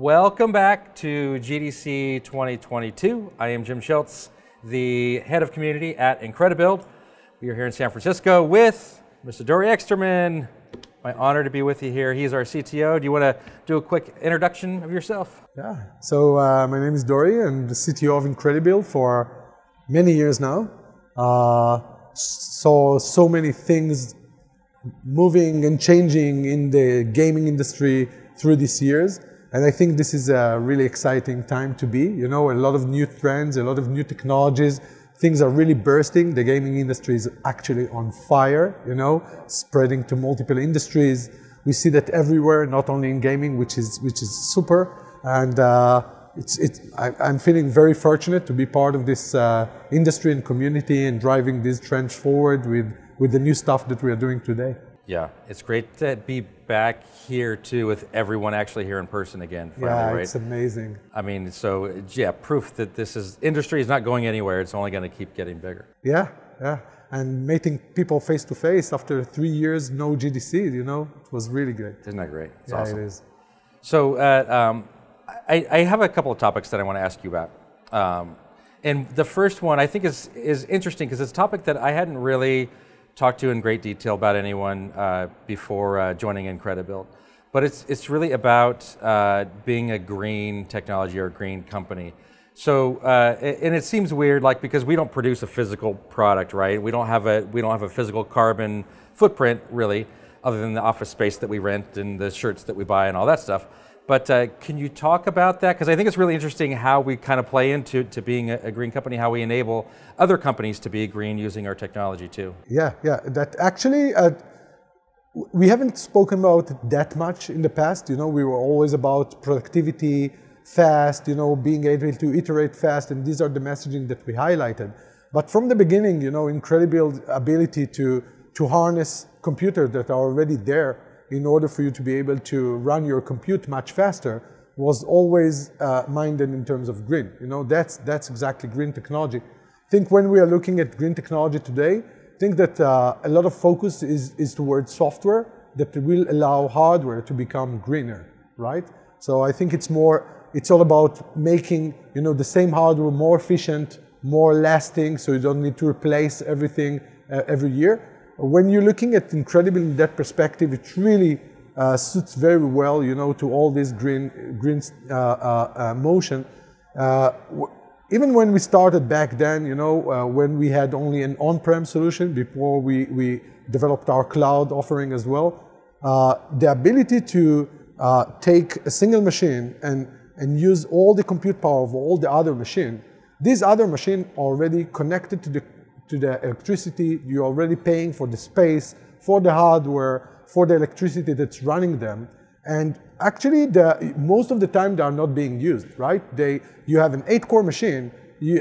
Welcome back to GDC 2022. I am Jim Schultz, the head of community at Incredibuild. We are here in San Francisco with Mr. Dori Exterman. My honor to be with you here. He's our CTO. Do you want to do a quick introduction of yourself? Yeah. So uh, my name is Dori. I'm the CTO of Incredibuild for many years now. Uh, saw so many things moving and changing in the gaming industry through these years. And I think this is a really exciting time to be. You know, a lot of new trends, a lot of new technologies. Things are really bursting. The gaming industry is actually on fire, you know, spreading to multiple industries. We see that everywhere, not only in gaming, which is, which is super. And uh, it's, it's, I, am feeling very fortunate to be part of this uh, industry and community and driving these trends forward with, with the new stuff that we are doing today. Yeah, it's great to be back here too with everyone actually here in person again. Finally, yeah, right? it's amazing. I mean, so yeah, proof that this is industry is not going anywhere. It's only going to keep getting bigger. Yeah, yeah, and meeting people face to face after three years no GDC, you know, it was really good. Isn't that great? It's yeah, awesome. it is. So uh, um, I, I, have a couple of topics that I want to ask you about. Um, and the first one I think is is interesting because it's a topic that I hadn't really talked to in great detail about anyone uh, before uh, joining Incredibuild. But it's, it's really about uh, being a green technology or a green company. So, uh, and it seems weird, like because we don't produce a physical product, right? We don't have a we don't have a physical carbon footprint really, other than the office space that we rent and the shirts that we buy and all that stuff. But uh, can you talk about that? Because I think it's really interesting how we kind of play into to being a, a, green company, how we enable other companies to be green using our technology too. Yeah, yeah. That actually, uh, we haven't spoken about it that much in the past. You know, we were always about productivity, fast. You know, being able to iterate fast, and these are the messaging that we highlighted. But from the beginning, you know, incredible ability to to harness computers that are already there in order for you to be able to run your compute much faster was always uh, minded in terms of green. You know, that's, that's exactly green technology. I think when we are looking at green technology today, think that uh, a lot of focus is, is towards software that will allow hardware to become greener, right? So I think it's more, it's all about making, you know, the same hardware more efficient, more lasting, so you don't need to replace everything uh, every year. When you're looking at Incredibuild in that perspective, it really uh, suits very well, you know, to all this green, green uh, uh, uh motion. Uh, even when we started back then, you know, when we had only an on-prem solution before we, we developed our cloud offering as well, the ability to take a single machine and, and use all the compute power of all the other machine, these other machine already connected to the to the electricity, you're already paying for the space, for the hardware, for the electricity that's running them. And actually, the, most of the time, they are not being used, right? They, you have an eight-core machine, you,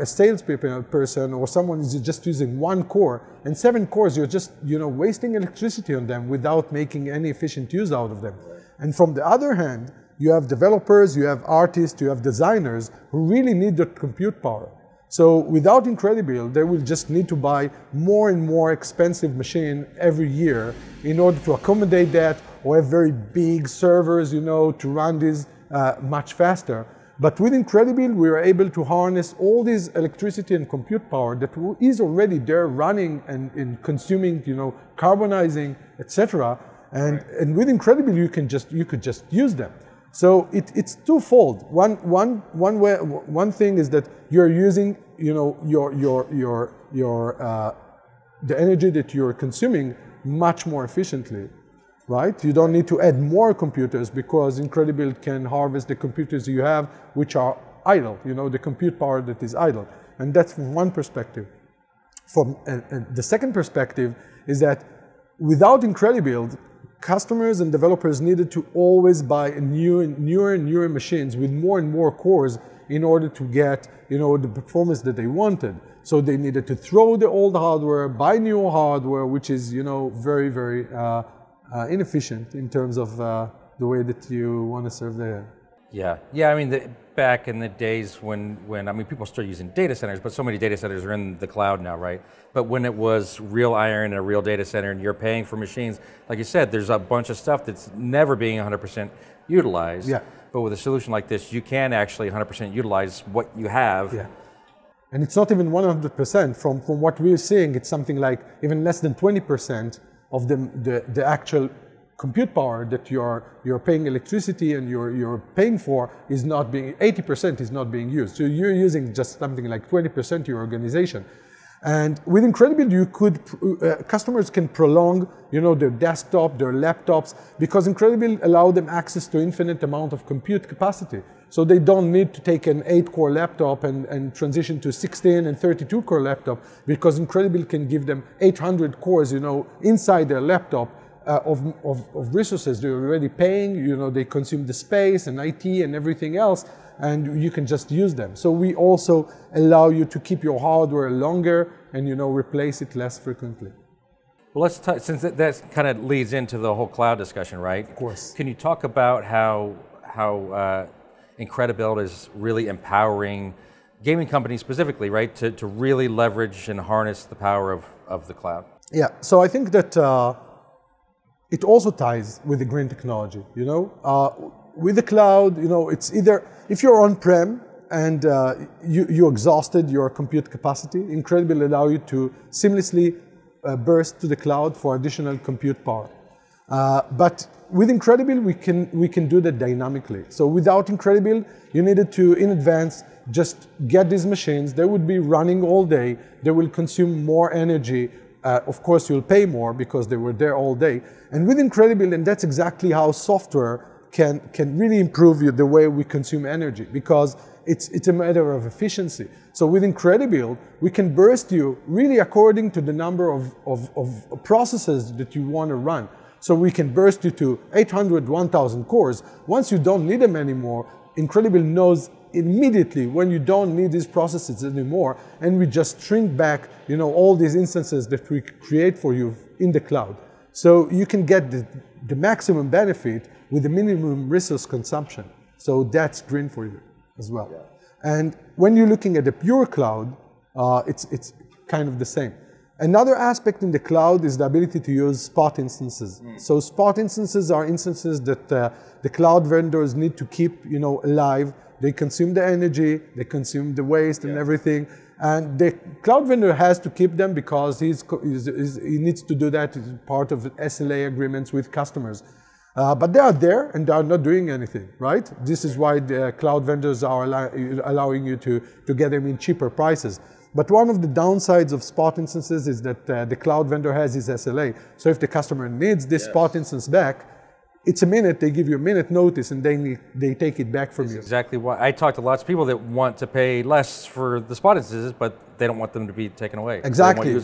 a salesperson person, or someone is just using one core, and seven cores, you're just you know, wasting electricity on them without making any efficient use out of them. And from the other hand, you have developers, you have artists, you have designers who really need the compute power. So without Incredibuild, they will just need to buy more and more expensive machine every year in order to accommodate that or have very big servers, you know, to run this uh, much faster. But with Incredibuild, we are able to harness all this electricity and compute power that is already there running and, and consuming, you know, carbonizing, etc. And, right. and with Incredibuild, you can just you could just use them. So it, it's twofold. One, one, one, way, one thing is that you're using you know, your, your, your, your, uh, the energy that you're consuming much more efficiently, right? You don't need to add more computers because Incredibuild can harvest the computers you have, which are idle, you know, the compute power that is idle. And that's one perspective. From and, and the second perspective is that without Incredibuild, customers and developers needed to always buy newer, newer and newer machines with more and more cores in order to get you know, the performance that they wanted. So they needed to throw the old hardware, buy new hardware, which is you know, very, very uh, uh, inefficient in terms of uh, the way that you want to serve the yeah, yeah. I mean, the, back in the days when, when I mean, people still using data centers, but so many data centers are in the cloud now, right? But when it was real iron in a real data center and you're paying for machines, like you said, there's a bunch of stuff that's never being 100% utilized. Yeah. But with a solution like this, you can actually 100% utilize what you have. Yeah. And it's not even 100%. From, from what we're seeing, it's something like even less than 20% of the, the, the actual compute power that you're, you're paying electricity and you're, you're paying for is not being, 80% is not being used. So you're using just something like 20% of your organization. And with Incredibuild, you could, uh, customers can prolong, you know, their desktop, their laptops, because Incredibuild allow them access to infinite amount of compute capacity. So they don't need to take an eight core laptop and, and transition to 16 and 32 core laptop, because Incredibuild can give them 800 cores, you know, inside their laptop uh, of, of, of resources they're already paying, you know, they consume the space and IT and everything else, and you can just use them. So we also allow you to keep your hardware longer and you know replace it less frequently. Well, let's talk, since that, kind of leads into the whole cloud discussion, right? Of course. Can you talk about how how uh, Incredibuild is really empowering gaming companies specifically, right, to, to really leverage and harness the power of, of the cloud? Yeah. So I think that uh, it also ties with the green technology. You know, uh, with the cloud, you know, it's either if you're on-prem and uh, you, you exhausted your compute capacity, Incredibuild allow you to seamlessly uh, burst to the cloud for additional compute power. Uh, but with Incredibuild, we can, we can do that dynamically. So without Incredibuild, you needed to, in advance, just get these machines. They would be running all day. They will consume more energy. Uh, of course, you'll pay more because they were there all day. And with Incredibuild, and that's exactly how software can, can really improve you the way we consume energy because it's, it's a matter of efficiency. So with Incredibuild, we can burst you really according to the number of, of, of processes that you want to run. So we can burst you to 800, 1000 cores. Once you don't need them anymore, Incredibuild knows immediately when you don't need these processes anymore, and we just shrink back you know, all these instances that we create for you in the cloud. So you can get the, the maximum benefit with the minimum resource consumption. So that's green for you as well. Yeah. And when you're looking at the pure cloud, uh, it's, it's kind of the same. Another aspect in the cloud is the ability to use spot instances. Mm. So spot instances are instances that uh, the cloud vendors need to keep you know, alive. They consume the energy, they consume the waste yeah. and everything. And the cloud vendor has to keep them because he's, he's, he's, he needs to do that as part of SLA agreements with customers. Uh, but they are there and they are not doing anything, right? This is why the cloud vendors are allow allowing you to, to get them in cheaper prices. But one of the downsides of spot instances is that uh, the cloud vendor has his SLA. So if the customer needs this yes. spot instance back, it's a minute, they give you a minute notice and then they take it back from That's you. Exactly why I talk to lots of people that want to pay less for the spot instances, but they don't want them to be taken away. Exactly.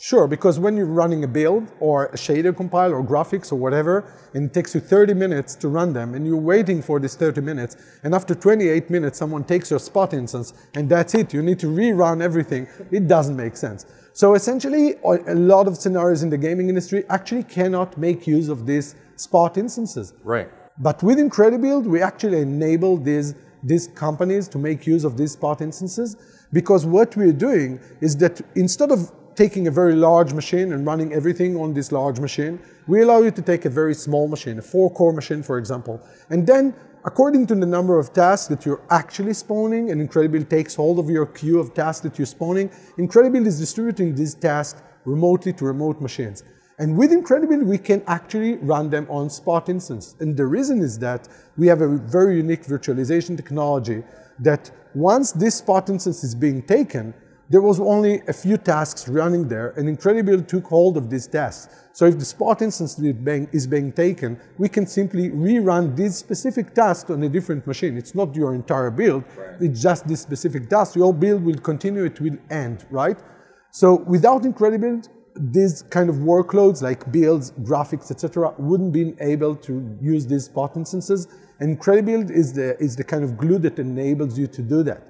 Sure, because when you're running a build or a shader compile or graphics or whatever, and it takes you 30 minutes to run them, and you're waiting for this 30 minutes, and after 28 minutes, someone takes your spot instance, and that's it. You need to rerun everything. It doesn't make sense. So essentially, a lot of scenarios in the gaming industry actually cannot make use of these spot instances. Right. But with Incredibuild, we actually enable these, these companies to make use of these spot instances because what we're doing is that instead of taking a very large machine and running everything on this large machine, we allow you to take a very small machine, a four core machine, for example, and then according to the number of tasks that you're actually spawning, and Incredibuild takes hold of your queue of tasks that you're spawning, Incredibuild is distributing these tasks remotely to remote machines. And with Incredibuild, we can actually run them on Spot instance. And the reason is that we have a very unique virtualization technology that once this Spot instance is being taken, there was only a few tasks running there, and Incredibuild took hold of these tasks. So if the Spot instance is being taken, we can simply rerun these specific tasks on a different machine. It's not your entire build, right. it's just this specific task. Your build will continue, it will end, right? So without Incredibuild, these kind of workloads like builds, graphics, etc., wouldn't be able to use these spot instances. And Incredibuild is the, is the kind of glue that enables you to do that.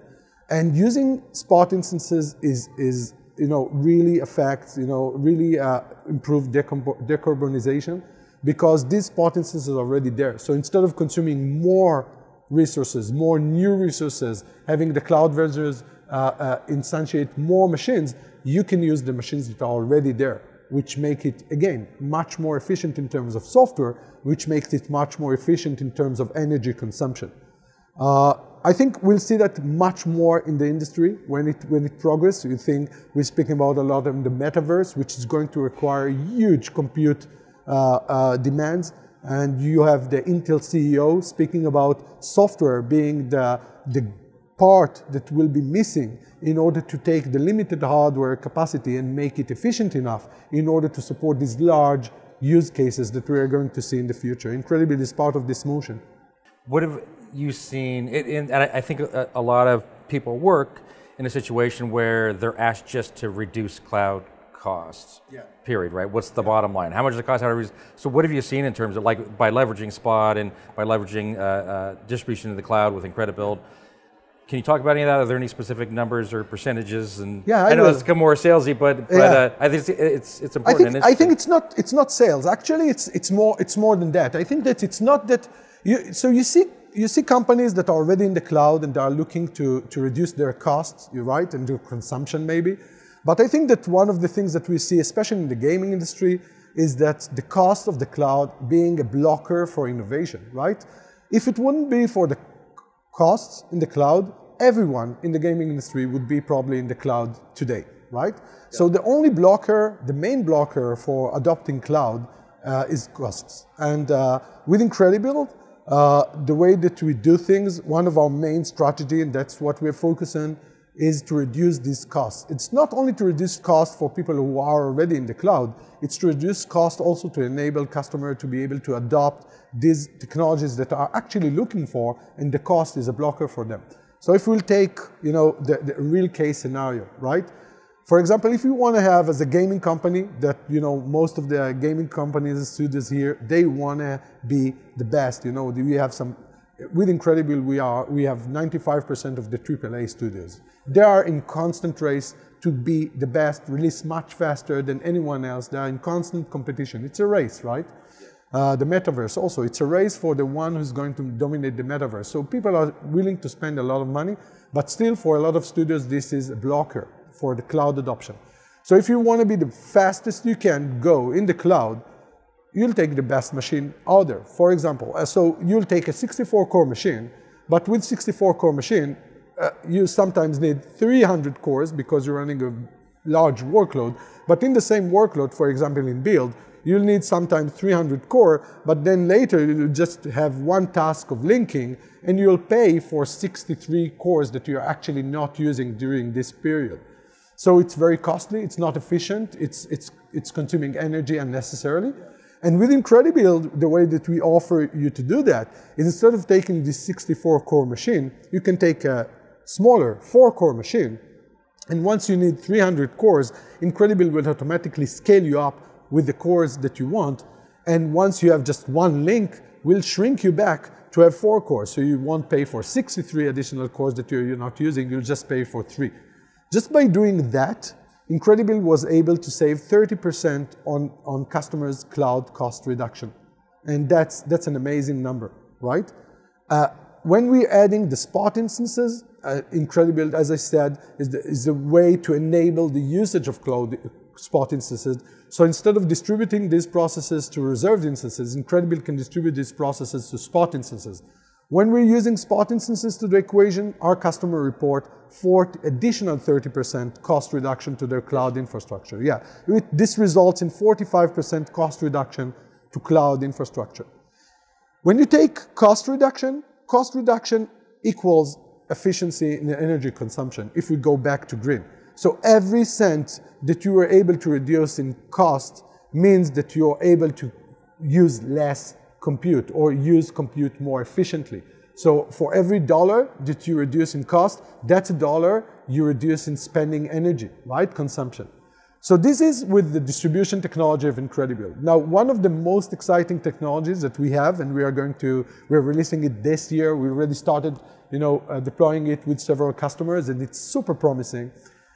And using spot instances is, is you know, really affects, you know, really uh, improve decarbonization because these spot instances are already there. So instead of consuming more resources, more new resources, having the cloud versions uh, instantiate more machines, you can use the machines that are already there, which make it, again, much more efficient in terms of software, which makes it much more efficient in terms of energy consumption. Uh, I think we'll see that much more in the industry when it when it progresses. We think we're speaking about a lot of the metaverse, which is going to require huge compute uh, uh, demands. And you have the Intel CEO speaking about software being the the part that will be missing in order to take the limited hardware capacity and make it efficient enough in order to support these large use cases that we are going to see in the future. Incredibuild is part of this motion. What have you seen? It, and I think a, a lot of people work in a situation where they're asked just to reduce cloud costs. Yeah. Period. Right. What's the yeah. bottom line? How much does it cost? How do so what have you seen in terms of like by leveraging Spot and by leveraging uh, uh, distribution in the cloud with IncrediBuild? Can you talk about any of that? Are there any specific numbers or percentages? And yeah, I, I know it's become more salesy, but, but yeah. uh, I think it's, it's, it's important. I think, I think it's not it's not sales. Actually, it's it's more it's more than that. I think that it's not that you. So you see you see companies that are already in the cloud and are looking to, to reduce their costs, you're right, and do consumption maybe. But I think that one of the things that we see, especially in the gaming industry, is that the cost of the cloud being a blocker for innovation, right? If it wouldn't be for the costs in the cloud, everyone in the gaming industry would be probably in the cloud today, right? Yeah. So the only blocker, the main blocker for adopting cloud uh, is costs. And uh, with IncrediBuild, uh, the way that we do things, one of our main strategy, and that's what we're focusing, on, is to reduce these costs. It's not only to reduce costs for people who are already in the cloud, it's to reduce cost also to enable customer to be able to adopt these technologies that are actually looking for, and the cost is a blocker for them. So if we'll take, you know, the, the real case scenario, right? For example, if you want to have as a gaming company that, you know, most of the gaming companies and studios here, they want to be the best, you know, we have some, with Incredibuild, we are, we have 95% of the AAA studios. They are in constant race to be the best, release much faster than anyone else. They are in constant competition. It's a race, right? Uh, the metaverse also, it's a race for the one who's going to dominate the metaverse. So people are willing to spend a lot of money, but still for a lot of studios, this is a blocker for the cloud adoption. So if you want to be the fastest you can go in the cloud, you'll take the best machine out there. For example, uh, so you'll take a 64 core machine, but with 64 core machine, uh, you sometimes need 300 cores because you're running a large workload. But in the same workload, for example, in build, you'll need sometimes 300 core, but then later you'll just have one task of linking and you'll pay for 63 cores that you're actually not using during this period. So it's very costly, it's not efficient, it's, it's, it's consuming energy unnecessarily. And with IncrediBuild, the way that we offer you to do that is instead of taking this 64 core machine, you can take a smaller four core machine. And once you need 300 cores, IncrediBuild will automatically scale you up with the cores that you want. And once you have just one link, we'll shrink you back to have four cores. So you won't pay for 63 additional cores that you're, not using, you'll just pay for three. Just by doing that, IncrediBuild was able to save 30% on, on customers' cloud cost reduction. And that's, that's an amazing number, right? Uh, when we're adding the Spot instances, uh, IncrediBuild, as I said, is, the, is a way to enable the usage of cloud Spot instances. So instead of distributing these processes to reserved instances, Incredibuild can distribute these processes to Spot instances. When we're using spot instances to the equation, our customer report for additional 30% cost reduction to their cloud infrastructure. Yeah, this results in 45% cost reduction to cloud infrastructure. When you take cost reduction, cost reduction equals efficiency in energy consumption if we go back to green. So every cent that you are able to reduce in cost means that you're able to use less compute or use compute more efficiently. So for every dollar that you reduce in cost, that's a dollar you reduce in spending energy, right? Consumption. So this is with the distribution technology of Incredibuild. Now, one of the most exciting technologies that we have, and we are going to, we're releasing it this year. We already started, you know, uh, deploying it with several customers, and it's super promising.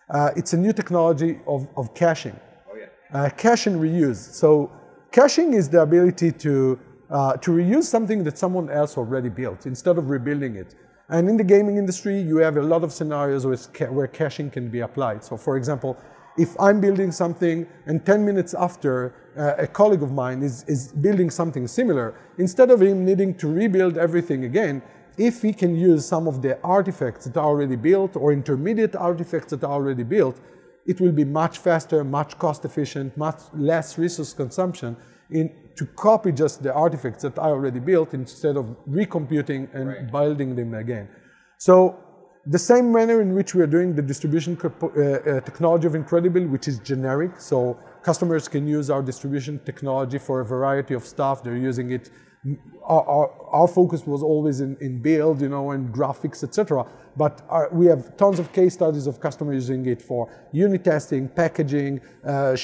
Uh, it's a new technology of, of caching. Oh, yeah. Uh, cache and reuse. So caching is the ability to uh, to reuse something that someone else already built instead of rebuilding it. And in the gaming industry, you have a lot of scenarios where caching can be applied. So for example, if I'm building something and 10 minutes after uh, a colleague of mine is, is building something similar, instead of him needing to rebuild everything again, if we can use some of the artifacts that are already built or intermediate artifacts that are already built, it will be much faster, much cost efficient, much less resource consumption in, to copy just the artifacts that I already built instead of recomputing and right. building them again. So the same manner in which we are doing the distribution uh, uh, technology of Incredibuild, which is generic, so customers can use our distribution technology for a variety of stuff. They're using it our, our, our, focus was always in, in build, you know, and graphics, etc. But our, we have tons of case studies of customers using it for unit testing, packaging, uh,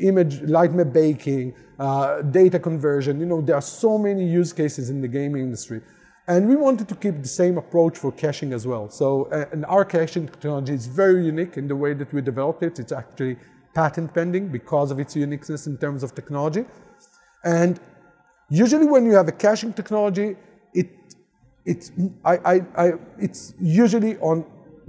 image light map baking, uh, data conversion. You know, there are so many use cases in the gaming industry. And we wanted to keep the same approach for caching as well. So, uh, and our caching technology is very unique in the way that we developed it. It's actually patent pending because of its uniqueness in terms of technology. And Usually when you have a caching technology, it, it's, I, I, I, it's usually on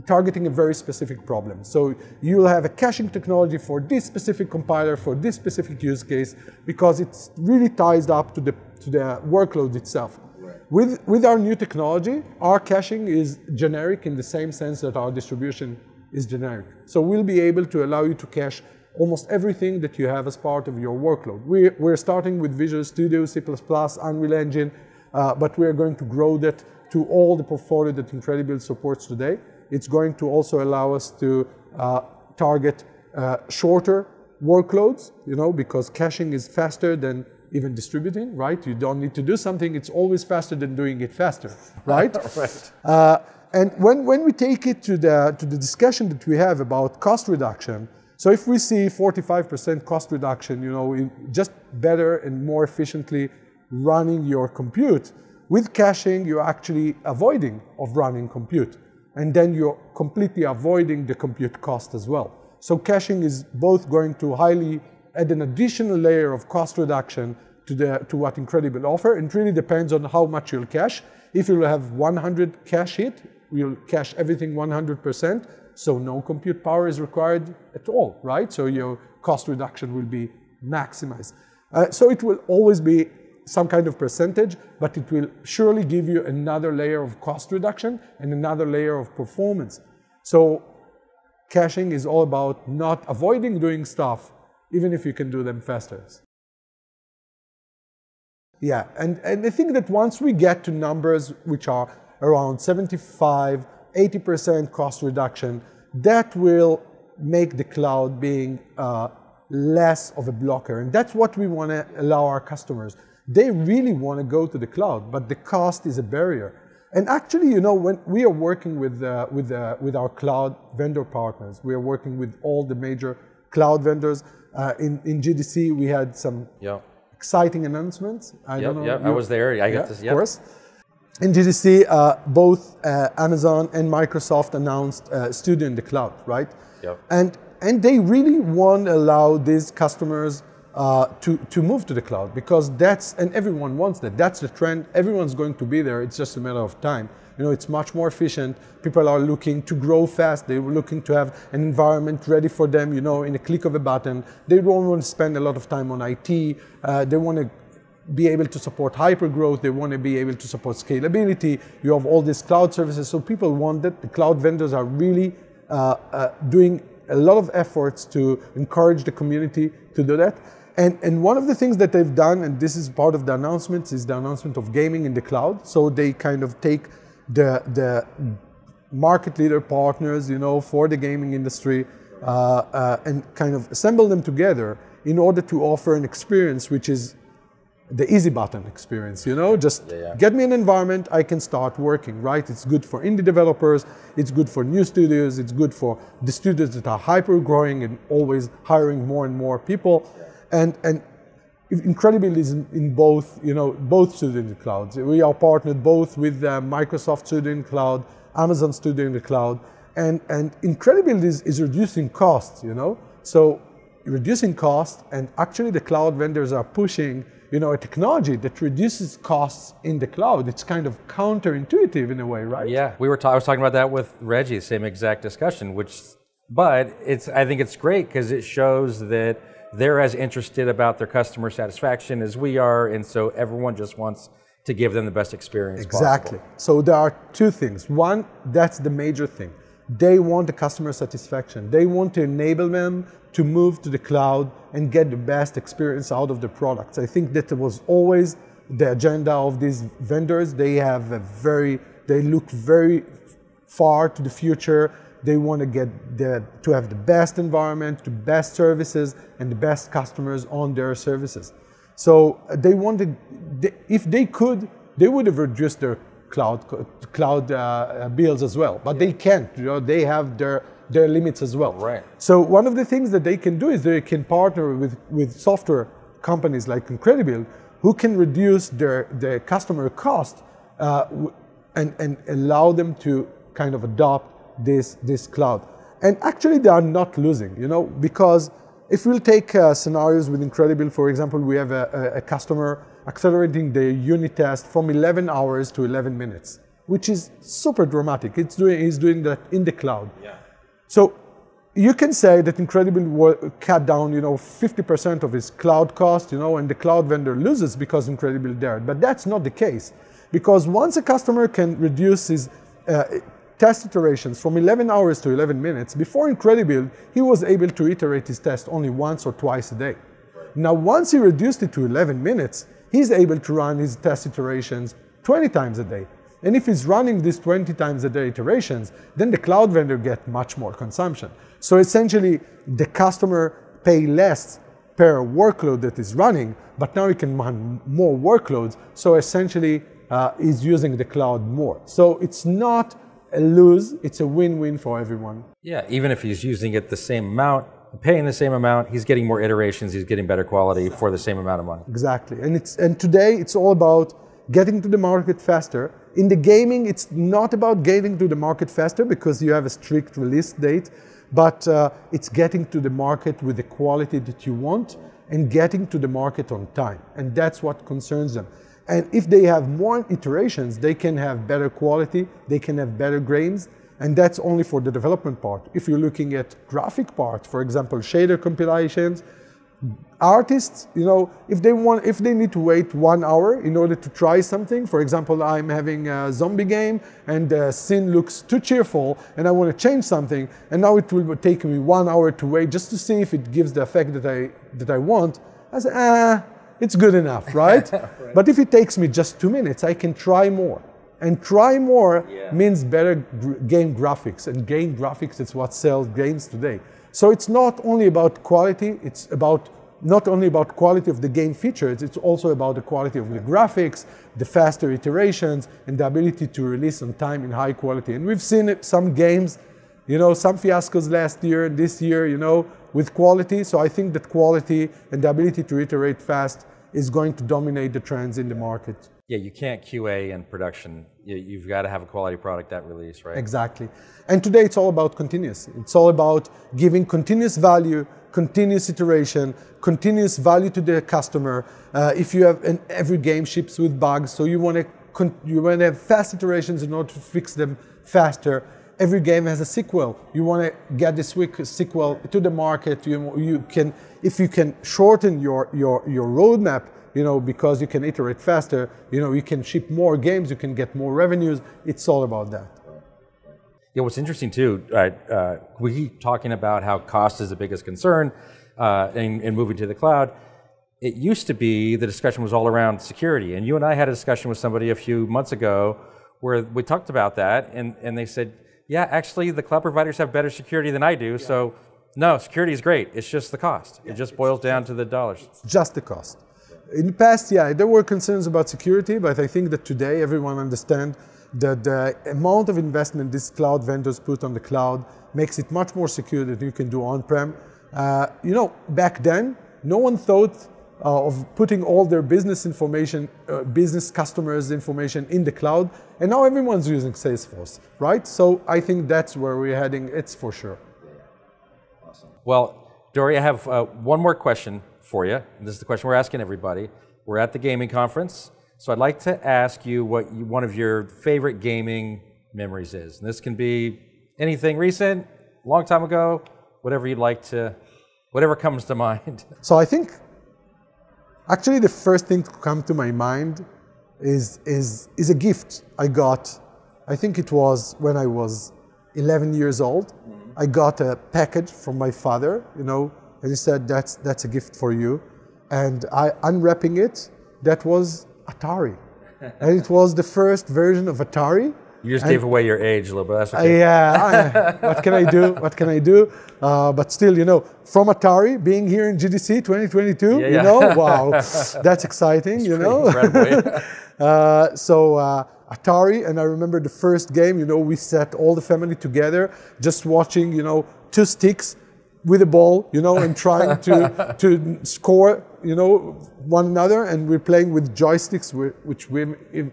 targeting a very specific problem. So you'll have a caching technology for this specific compiler, for this specific use case, because it's really ties up to the, to the workload itself. Right. With, with our new technology, our caching is generic in the same sense that our distribution is generic. So we'll be able to allow you to cache almost everything that you have as part of your workload. We're, we're starting with Visual Studio, C++, Unreal Engine, uh, but we're going to grow that to all the portfolio that Incredibuild supports today. It's going to also allow us to uh, target uh, shorter workloads, you know, because caching is faster than even distributing, right? You don't need to do something, it's always faster than doing it faster, right? right. Uh, and when, when we take it to the, to the discussion that we have about cost reduction, so if we see 45% cost reduction, you know, just better and more efficiently running your compute, with caching, you're actually avoiding of running compute. And then you're completely avoiding the compute cost as well. So caching is both going to highly add an additional layer of cost reduction to, the, to what Incredibuild offer. It really depends on how much you'll cache. If you'll have 100 cache hit, you'll cache everything 100% so no compute power is required at all, right? So your cost reduction will be maximized. Uh, so it will always be some kind of percentage, but it will surely give you another layer of cost reduction and another layer of performance. So caching is all about not avoiding doing stuff, even if you can do them faster. Yeah, and, and I think that once we get to numbers which are around 75 80% cost reduction, that will make the cloud being uh, less of a blocker. And that's what we want to allow our customers. They really want to go to the cloud, but the cost is a barrier. And actually, you know, when we are working with, uh, with, uh, with our cloud vendor partners, we are working with all the major cloud vendors. Uh, in, in GDC, we had some exciting announcements. I yep, don't know. Yep, I was there. I yeah, got this. Yep. Of course in GDC, uh, both uh, Amazon and Microsoft announced uh, Studio in the cloud, right? Yep. And and they really want to allow these customers uh, to to move to the cloud because that's and everyone wants that. That's the trend. Everyone's going to be there. It's just a matter of time. You know, it's much more efficient. People are looking to grow fast. They're looking to have an environment ready for them. You know, in a click of a button. They don't want to spend a lot of time on IT. Uh, they want to be able to support hypergrowth. They want to be able to support scalability. You have all these cloud services. So people want that. The cloud vendors are really uh, uh, doing a lot of efforts to encourage the community to do that. And, and one of the things that they've done, and this is part of the announcements, is the announcement of gaming in the cloud. So they kind of take the, the market leader partners, you know, for the gaming industry uh, uh and kind of assemble them together in order to offer an experience which is the easy button experience, you know, just yeah, yeah. get me an environment, I can start working, right? It's good for indie developers, it's good for new studios, it's good for the studios that are hyper growing and always hiring more and more people. Yeah. And, and Incredibuild is in, both, you know, both Studio in the clouds. We are partnered both with uh, Microsoft Studio in the cloud, Amazon Studio in the cloud, and, and Incredibuild is, is reducing costs, you know? So reducing cost, and actually the cloud vendors are pushing you know, a technology that reduces costs in the cloud. It's kind of counterintuitive in a way, right? Yeah, we were. Ta- I was talking about that with Reggie, same exact discussion. Which, but it's. I think it's great because it shows that they're as interested about their customer satisfaction as we are, and so everyone just wants to give them the best experience. Exactly. Possible. So there are two things. One, that's the major thing. They want the customer satisfaction. They want to enable them to move to the cloud and get the best experience out of the products. I think that was always the agenda of these vendors. They have a very, they look very far to the future. They want to get the, to have the best environment, the best services, and the best customers on their services. So they wanted, if they could, they would have reduced their cloud cloud uh, bills as well, but they can't. You know, they have their their limits as well. Right. So one of the things that they can do is they can partner with with software companies like Incredibuild, who can reduce their their customer cost uh, and and allow them to kind of adopt this this cloud. And actually, they are not losing. You know, because if we'll take uh, scenarios with Incredibuild, for example, we have a, a, a customer accelerating the unit test from 11 hours to 11 minutes, which is super dramatic. It's doing, he's doing that in the cloud. Yeah. So you can say that Incredibuild cut down, you know, 50% of his cloud cost, you know, and the cloud vendor loses because Incredibuild dared. But that's not the case. Because once a customer can reduce his uh, test iterations from 11 hours to 11 minutes, before Incredibuild, he was able to iterate his test only once or twice a day. Now, once he reduced it to 11 minutes, he's able to run his test iterations 20 times a day. And if he's running these 20 times a day iterations, then the cloud vendor get much more consumption. So essentially, the customer pay less per workload that is running, but now he can run more workloads. So essentially, uh, he's using the cloud more. So it's not a lose, it's a win-win for everyone. Yeah, even if he's using it the same amount, paying the same amount, he's getting more iterations, he's getting better quality for the same amount of money. Exactly. And it's and today it's all about getting to the market faster. In the gaming, it's not about getting to the market faster because you have a strict release date, but uh, it's getting to the market with the quality that you want and getting to the market on time. And that's what concerns them. And if they have more iterations, they can have better quality, they can have better games, and that's only for the development part. If you're looking at graphic part, for example, shader compilations, artists, you know, if they want, if they need to wait one hour in order to try something, for example, I'm having a zombie game and the scene looks too cheerful and I want to change something, and now it will take me one hour to wait just to see if it gives the effect that I that I want. I say, ah, it's good enough, right? right? But if it takes me just two minutes, I can try more. And try more yeah. means better game graphics, and game graphics is what sells games today. So it's not only about quality, it's about not only about quality of the game features, it's also about the quality of the graphics, the faster iterations, and the ability to release on time in high quality. And we've seen some games, you know, some fiascos last year and this year, you know, with quality. So I think that quality and the ability to iterate fast is going to dominate the trends in the market. Yeah, you can't QA in production. You've got to have a quality product at release, right? Exactly. And today it's all about continuous. It's all about giving continuous value, continuous iteration, continuous value to the customer. Uh, if you have an every game ships with bugs, so you want to you want to have fast iterations in order to fix them faster. Every game has a sequel. You want to get this sequel to the market. You, you can, if you can shorten your your your roadmap you know, because you can iterate faster, you know, you can ship more games, you can get more revenues. It's all about that. Yeah, what's interesting too, right, uh, we keep talking about how cost is the biggest concern uh, in, in moving to the cloud. It used to be the discussion was all around security. And you and I had a discussion with somebody a few months ago where we talked about that, and, and they said, yeah, actually, the cloud providers have better security than I do. Yeah. So, no, security is great. It's just the cost. Yeah, it just boils down to the dollars. Just the cost. In the past, yeah, there were concerns about security, but I think that today everyone understands that the amount of investment these cloud vendors put on the cloud makes it much more secure than you can do on-prem. Uh, you know, back then, no one thought uh, of putting all their business information, uh, business customers' information in the cloud, and now everyone's using Salesforce, right? So I think that's where we're heading. It's for sure. Well, Dori, I have uh, one more question for you. And this is the question we're asking everybody. We're at the gaming conference, so I'd like to ask you what you, one of your favorite gaming memories is. And this can be anything recent, long time ago, whatever you'd like to, whatever comes to mind. So I think actually the first thing to come to my mind is, is, is a gift I got. I think it was when I was 11 years old. Mm-hmm. I got a package from my father, you know, and he said, that's, that's a gift for you. And I unwrapping it, that was Atari. and it was the first version of Atari. You just gave away your age a little bit. That's okay. yeah, I- what can I do? What can I do? Uh, but still, you know, from Atari, being here in GDC 2022, Yeah, you know, wow, that's exciting, you know. Uh, so uh, Atari, and I remember the first game. You know, we sat all the family together, just watching. You know, two sticks with a ball. You know, and trying to to score. You know, one another, and we're playing with joysticks, which we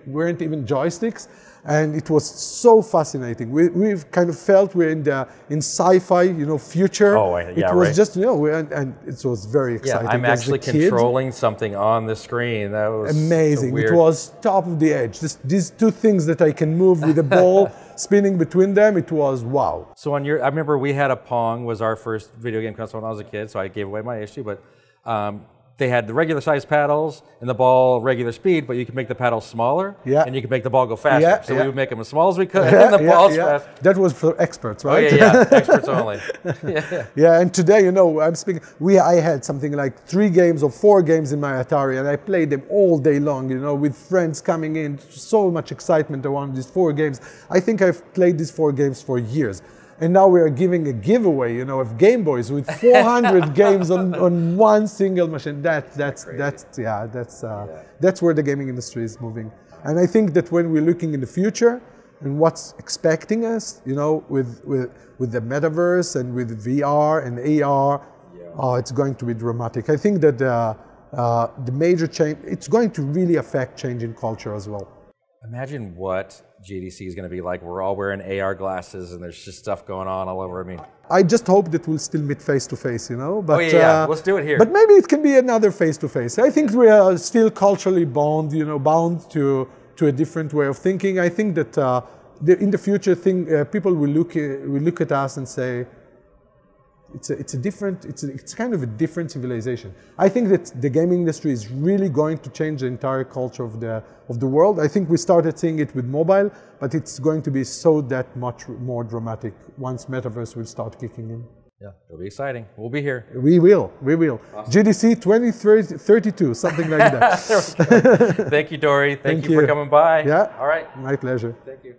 weren't even joysticks. And it was so fascinating. We, we've kind of felt we're in the in sci-fi, you know, future. Oh, yeah, it was right. just you know, and, and it was very exciting. Yeah. I'm as actually kid controlling something on the screen. That was amazing. weird. It was top of the edge. This, these two things that I can move with a ball spinning between them, it was wow. So on your, I remember we had a Pong was our first video game console when I was a kid, so I gave away my issue. But um, they had the regular size paddles and the ball regular speed, but you could make the paddles smaller, Yeah. and you could make the ball go faster. Yeah, so yeah. we would make them as small as we could, and the Yeah, balls yeah. fast. That was for experts, Oh right? yeah, yeah, experts only. yeah. Yeah, and today, you know, I'm speaking. We, I had something like three games or four games in my Atari, and I played them all day long. You know, with friends coming in, so much excitement around these four games. I think I've played these four games for years, and now we are giving a giveaway, you know, of Game Boys with 400 games on, on one single machine. That that's that's yeah, that's uh, that's where the gaming industry is moving. And I think that when we're looking in the future, and what's expecting us, you know, with, with, with the metaverse and with VR and AR, oh, it's going to be dramatic. I think that uh, uh, the major change, it's going to really affect change in culture as well. Imagine what GDC is going to be like. We're all wearing AR glasses, and there's just stuff going on all over. I mean, I just hope that we'll still meet face to face, you know. But, Oh, yeah, yeah. uh, Let's do it here. But maybe it can be another face to face. I think we are still culturally bound, you know, bound to to a different way of thinking. I think that uh, the, in the future, thing uh, people will look uh, will look at us and say. It's a, it's a different, it's, a, it's kind of a different civilization. I think that the gaming industry is really going to change the entire culture of the, of the world. I think we started seeing it with mobile, but it's going to be so that much more dramatic once metaverse will start kicking in. yeah, it'll be exciting. We'll be here. We will, we will. GDC 2032, something like that. Thank you, Dori. Thank, Thank you, for coming by. Yeah. All right. My pleasure. Thank you.